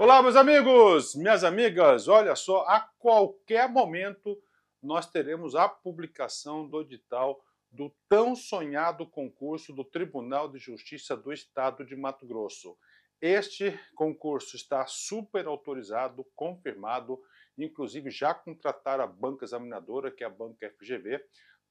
Olá, meus amigos, minhas amigas, olha só, a qualquer momento nós teremos a publicação do edital do tão sonhado concurso do Tribunal de Justiça do Estado de Mato Grosso. Este concurso está super autorizado, confirmado, inclusive já contrataram a banca examinadora, que é a banca FGV.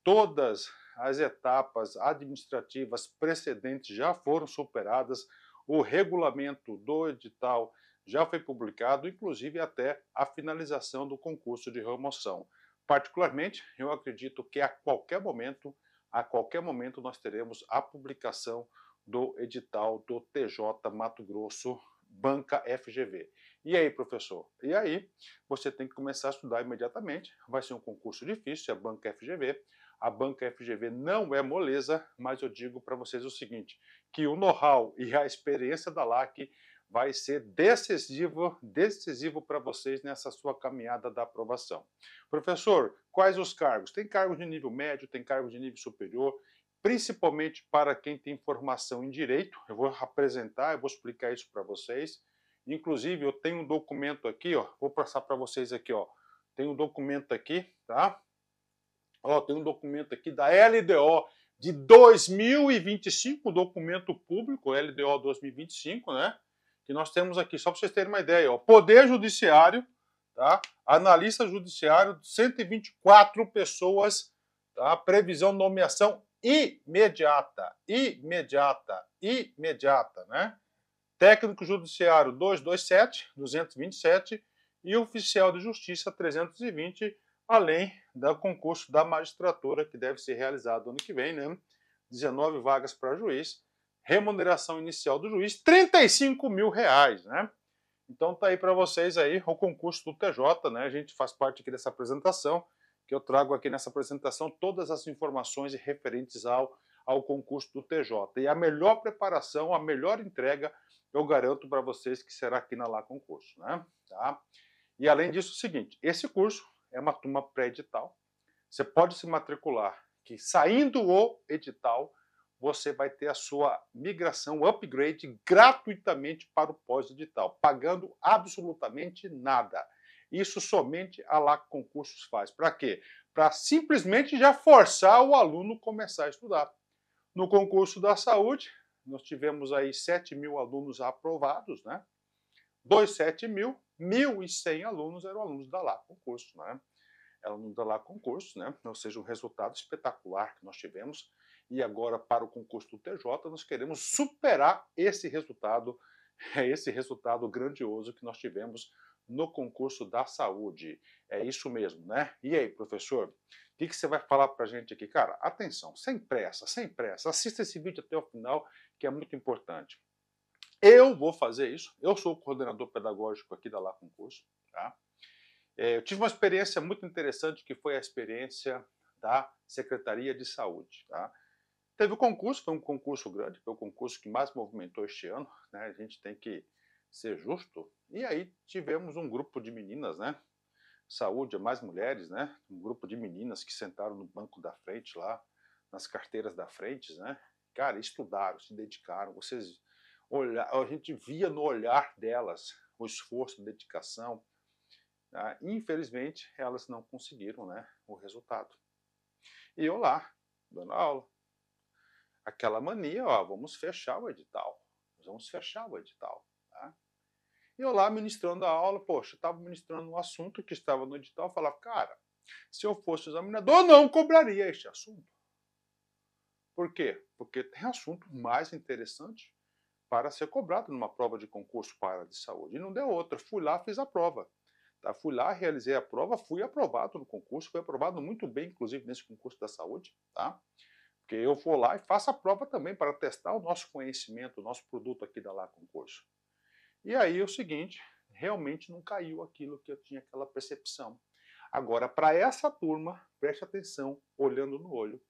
Todas as etapas administrativas precedentes já foram superadas, o regulamento do edital já foi publicado, inclusive até a finalização do concurso de remoção. Particularmente, eu acredito que a qualquer momento, a qualquer momento nós teremos a publicação do edital do TJ Mato Grosso Banca FGV. E aí, professor? E aí, você tem que começar a estudar imediatamente. Vai ser um concurso difícil, é a Banca FGV. A Banca FGV não é moleza, mas eu digo para vocês o seguinte, que o know-how e a experiência da LAC vai ser decisivo, decisivo para vocês nessa sua caminhada da aprovação. Professor, quais os cargos? Tem cargos de nível médio, tem cargos de nível superior, principalmente para quem tem formação em direito. Eu vou apresentar, eu vou explicar isso para vocês. Inclusive, eu tenho um documento aqui, ó, vou passar para vocês aqui, ó. Tem um documento aqui, tá? Ó, tem um documento aqui da LDO de 2025, documento público, LDO 2025, né? Que nós temos aqui, só para vocês terem uma ideia, ó, Poder Judiciário, tá? analista judiciário, 124 pessoas, tá? previsão nomeação imediata, imediata, imediata, né? Técnico Judiciário 227, 227 e Oficial de Justiça 320, além do concurso da magistratura que deve ser realizado ano que vem, né? 19 vagas para juiz remuneração inicial do juiz, 35 mil reais, né? Então tá aí para vocês aí o concurso do TJ, né? A gente faz parte aqui dessa apresentação, que eu trago aqui nessa apresentação todas as informações referentes ao, ao concurso do TJ. E a melhor preparação, a melhor entrega, eu garanto para vocês que será aqui na Lá Concurso, né? Tá? E além disso, é o seguinte, esse curso é uma turma pré-edital. Você pode se matricular que saindo o edital, você vai ter a sua migração, upgrade gratuitamente para o pós-edital, pagando absolutamente nada. Isso somente a LAC Concursos faz. Para quê? Para simplesmente já forçar o aluno começar a estudar. No concurso da saúde, nós tivemos aí 7 mil alunos aprovados, né? Dos 7 mil, 1.100 alunos eram alunos da LAC Concurso, né? Alunos da LAC Concurso, né? Ou seja, um resultado espetacular que nós tivemos e agora para o concurso do TJ, nós queremos superar esse resultado, esse resultado grandioso que nós tivemos no concurso da saúde. É isso mesmo, né? E aí, professor, o que, que você vai falar para a gente aqui? Cara, atenção, sem pressa, sem pressa, assista esse vídeo até o final, que é muito importante. Eu vou fazer isso, eu sou o coordenador pedagógico aqui da Lá Concurso, tá? É, eu tive uma experiência muito interessante, que foi a experiência da Secretaria de Saúde, tá? Teve o concurso, foi um concurso grande, foi o concurso que mais movimentou este ano, né? A gente tem que ser justo. E aí tivemos um grupo de meninas, né? Saúde, mais mulheres, né? Um grupo de meninas que sentaram no banco da frente lá, nas carteiras da frente, né? Cara, estudaram, se dedicaram. Vocês olhar, a gente via no olhar delas o esforço, a dedicação. Né? Infelizmente, elas não conseguiram, né? O resultado. E eu lá, dando aula, aquela mania, ó, vamos fechar o edital, vamos fechar o edital. Tá? E eu lá ministrando a aula, poxa, eu estava ministrando um assunto que estava no edital, eu falava, cara, se eu fosse examinador, não cobraria este assunto. Por quê? Porque tem assunto mais interessante para ser cobrado numa prova de concurso para de saúde. E não deu outra. Fui lá, fiz a prova. Tá? Fui lá, realizei a prova, fui aprovado no concurso, fui aprovado muito bem, inclusive, nesse concurso da saúde. Tá? Porque eu vou lá e faço a prova também para testar o nosso conhecimento, o nosso produto aqui da Lá Concurso. E aí é o seguinte, realmente não caiu aquilo que eu tinha aquela percepção. Agora, para essa turma, preste atenção, olhando no olho.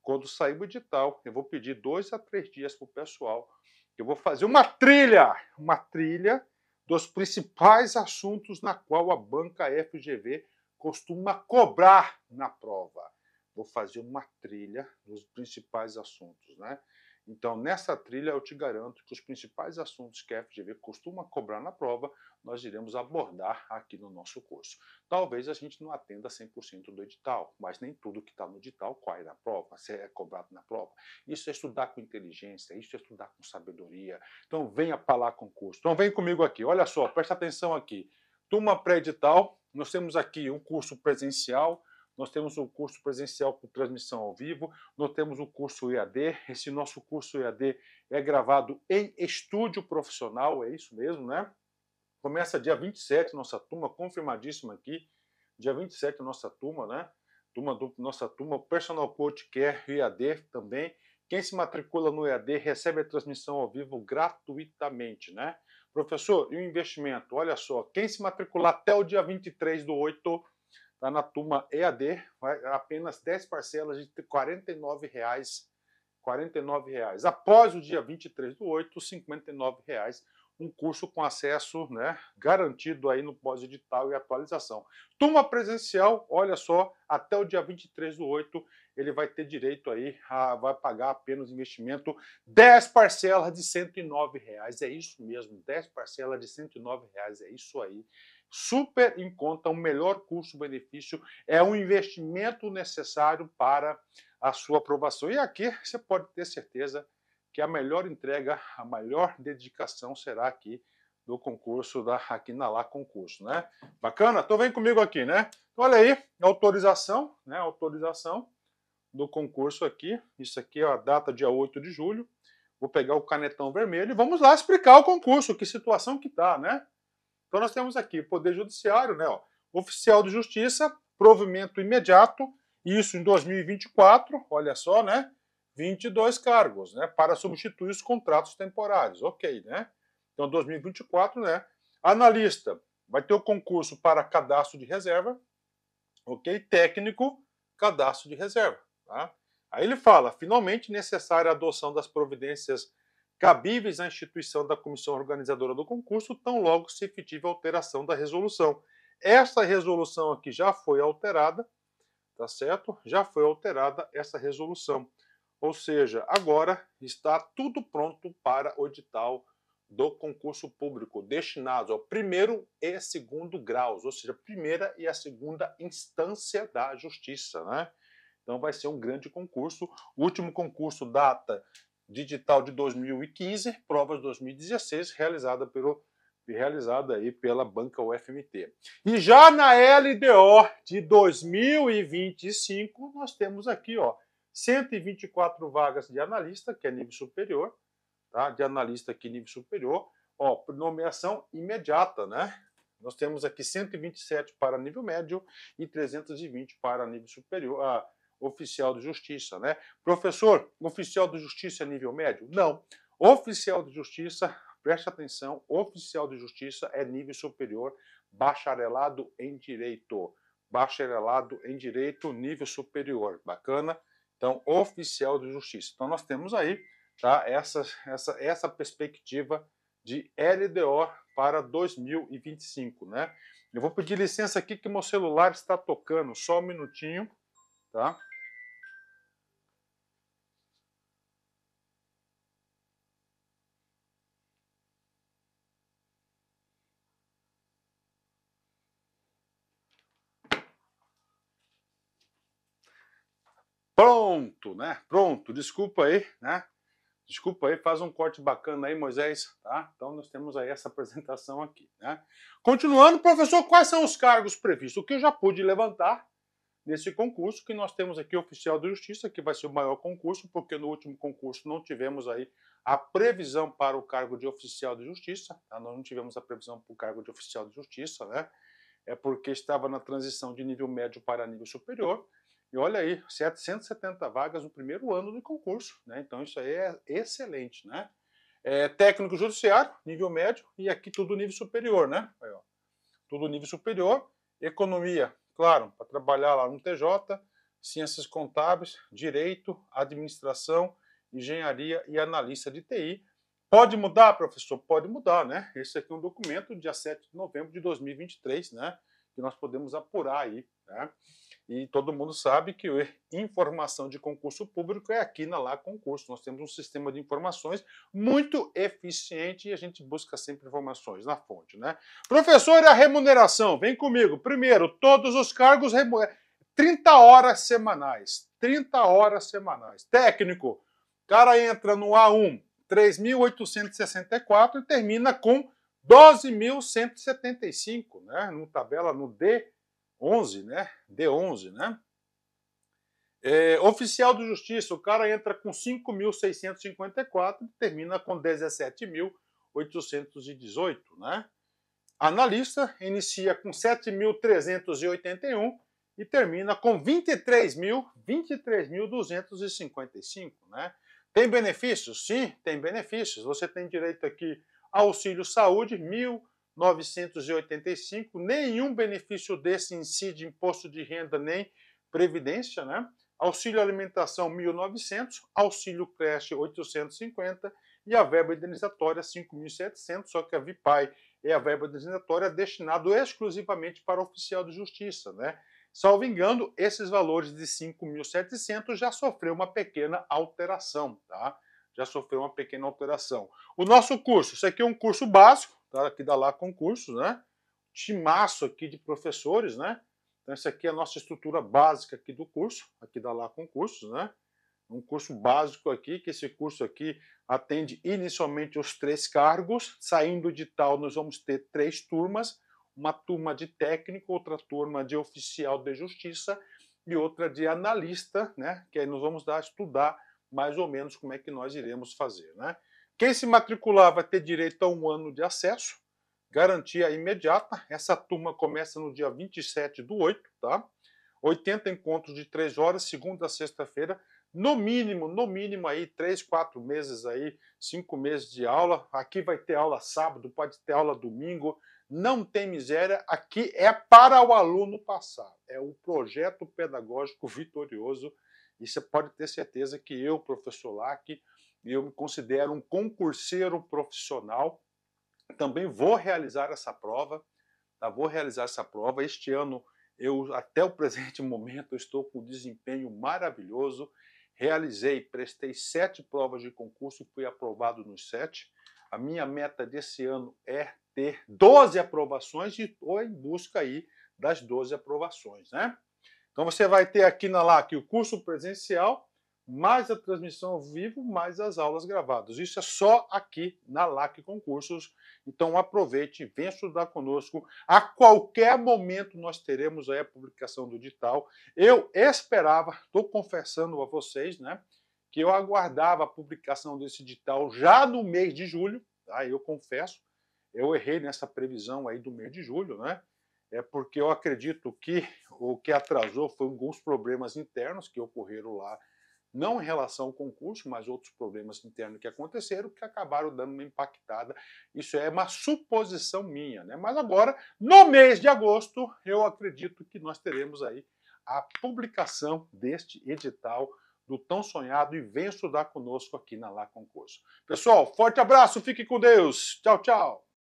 Quando sair o edital, eu vou pedir dois a três dias para o pessoal. Eu vou fazer uma trilha, uma trilha dos principais assuntos na qual a banca FGV costuma cobrar na prova vou fazer uma trilha dos principais assuntos, né? Então, nessa trilha, eu te garanto que os principais assuntos que a FGV costuma cobrar na prova, nós iremos abordar aqui no nosso curso. Talvez a gente não atenda 100% do edital, mas nem tudo que está no edital cai na prova, é cobrado na prova. Isso é estudar com inteligência, isso é estudar com sabedoria. Então, venha para lá com o curso. Então, vem comigo aqui. Olha só, presta atenção aqui. Turma pré-edital, nós temos aqui um curso presencial, nós temos o curso presencial com transmissão ao vivo, nós temos o curso EAD. Esse nosso curso EAD é gravado em estúdio profissional, é isso mesmo, né? Começa dia 27, nossa turma, confirmadíssima aqui. Dia 27, nossa turma, né? Turma do, nossa turma, Personal Coach Care EAD também. Quem se matricula no EAD recebe a transmissão ao vivo gratuitamente, né? Professor, e o investimento? Olha só, quem se matricular até o dia 23 do 8 Está na turma EAD, apenas 10 parcelas de R$ 49,00. R$ reais. Após o dia 23 do 8, R$ 59,00 um curso com acesso né, garantido aí no pós-edital e atualização. Turma presencial, olha só, até o dia 23 do 8, ele vai ter direito aí, a, vai pagar apenas investimento 10 parcelas de R$ 109,00. É isso mesmo, 10 parcelas de R$ 109,00, é isso aí super em conta, o melhor custo-benefício, é um investimento necessário para a sua aprovação. E aqui você pode ter certeza que a melhor entrega, a maior dedicação será aqui do concurso, da, aqui na Lá Concurso, né? Bacana? Então vem comigo aqui, né? Então, olha aí, autorização, né? Autorização do concurso aqui. Isso aqui é a data dia 8 de julho. Vou pegar o canetão vermelho e vamos lá explicar o concurso, que situação que tá, né? Então nós temos aqui o Poder Judiciário, né, ó, oficial de justiça, provimento imediato, isso em 2024, olha só, né? 22 cargos, né, para substituir os contratos temporários. OK, né? Então 2024, né? Analista vai ter o concurso para cadastro de reserva, OK? Técnico, cadastro de reserva, tá? Aí ele fala, finalmente necessária a adoção das providências cabíveis à instituição da comissão organizadora do concurso, tão logo se efetive a alteração da resolução. Essa resolução aqui já foi alterada, tá certo? Já foi alterada essa resolução. Ou seja, agora está tudo pronto para o edital do concurso público, destinado ao primeiro e segundo graus, ou seja, primeira e a segunda instância da justiça, né? Então vai ser um grande concurso. O último concurso data digital de 2015, provas 2016, realizada pelo realizada aí pela banca UFMT. E já na LDO de 2025, nós temos aqui, ó, 124 vagas de analista, que é nível superior, tá? De analista aqui nível superior, ó, nomeação imediata, né? Nós temos aqui 127 para nível médio e 320 para nível superior, ah, oficial de justiça, né? Professor, oficial de justiça é nível médio? Não. Oficial de justiça, preste atenção, oficial de justiça é nível superior, bacharelado em direito. Bacharelado em direito, nível superior. Bacana? Então, oficial de justiça. Então, nós temos aí tá, essa, essa, essa perspectiva de LDO para 2025, né? Eu vou pedir licença aqui que meu celular está tocando, só um minutinho, tá? Pronto, né? Pronto, desculpa aí, né? Desculpa aí, faz um corte bacana aí, Moisés, tá? Então nós temos aí essa apresentação aqui, né? Continuando, professor, quais são os cargos previstos? O que eu já pude levantar nesse concurso, que nós temos aqui oficial de justiça, que vai ser o maior concurso, porque no último concurso não tivemos aí a previsão para o cargo de oficial de justiça, tá? nós não tivemos a previsão para o cargo de oficial de justiça, né? É porque estava na transição de nível médio para nível superior, e olha aí, 770 vagas no primeiro ano do concurso, né? Então isso aí é excelente, né? É, técnico judiciário, nível médio, e aqui tudo nível superior, né? Aí, tudo nível superior. Economia, claro, para trabalhar lá no TJ, ciências contábeis, direito, administração, engenharia e analista de TI. Pode mudar, professor? Pode mudar, né? Esse aqui é um documento, dia 7 de novembro de 2023, né? Que nós podemos apurar aí, né? E todo mundo sabe que informação de concurso público é aqui na Lá Concurso. Nós temos um sistema de informações muito eficiente e a gente busca sempre informações na fonte, né? Professor, a remuneração? Vem comigo. Primeiro, todos os cargos 30 horas semanais. 30 horas semanais. Técnico, cara entra no A1, 3.864 e termina com 12.175, né? No tabela no D11, né? D11, né? É, oficial de justiça, o cara entra com 5.654 e termina com 17.818, né? Analista inicia com 7.381 e termina com 23.000, 23.255, né? Tem benefícios? Sim, tem benefícios. Você tem direito aqui auxílio saúde, 1.985, nenhum benefício desse incide imposto de renda nem previdência, né? Auxílio alimentação 1.900, auxílio creche 850 e a verba indenizatória 5.700, só que a VIPAI é a verba indenizatória destinada exclusivamente para oficial de justiça, né? Salvo engano, esses valores de 5.700 já sofreu uma pequena alteração, tá? Já sofreu uma pequena alteração. O nosso curso, isso aqui é um curso básico, tá? Aqui dá lá concursos, né? Timaço aqui de professores, né? Então, essa aqui é a nossa estrutura básica aqui do curso, aqui dá lá concursos, né? Um curso básico aqui, que esse curso aqui atende inicialmente os três cargos. Saindo de tal, nós vamos ter três turmas uma turma de técnico, outra turma de oficial de justiça e outra de analista, né? Que aí nós vamos dar estudar mais ou menos como é que nós iremos fazer, né? Quem se matricular vai ter direito a um ano de acesso, garantia imediata. Essa turma começa no dia 27 do 8, tá? 80 encontros de 3 horas, segunda a sexta-feira, no mínimo, no mínimo aí, 3, 4 meses aí, 5 meses de aula. Aqui vai ter aula sábado, pode ter aula domingo, não tem miséria, aqui é para o aluno passar. É o projeto pedagógico vitorioso. E você pode ter certeza que eu, professor Lac, eu me considero um concurseiro profissional. Também vou realizar essa prova. Tá? Vou realizar essa prova. Este ano, eu até o presente momento, estou com um desempenho maravilhoso. Realizei, prestei sete provas de concurso, fui aprovado nos sete. A minha meta desse ano é ter 12 aprovações e estou em busca aí das 12 aprovações, né? Então você vai ter aqui na LAC o curso presencial, mais a transmissão ao vivo, mais as aulas gravadas. Isso é só aqui na LAC Concursos. Então aproveite, venha estudar conosco. A qualquer momento nós teremos a publicação do edital. Eu esperava, estou confessando a vocês, né, que eu aguardava a publicação desse edital já no mês de julho, tá? Eu confesso, eu errei nessa previsão aí do mês de julho, né? É porque eu acredito que o que atrasou foi alguns problemas internos que ocorreram lá, não em relação ao concurso, mas outros problemas internos que aconteceram que acabaram dando uma impactada. Isso é uma suposição minha, né? Mas agora, no mês de agosto, eu acredito que nós teremos aí a publicação deste edital do tão sonhado e venha estudar conosco aqui na Lá Concurso. Pessoal, forte abraço, fique com Deus. Tchau, tchau.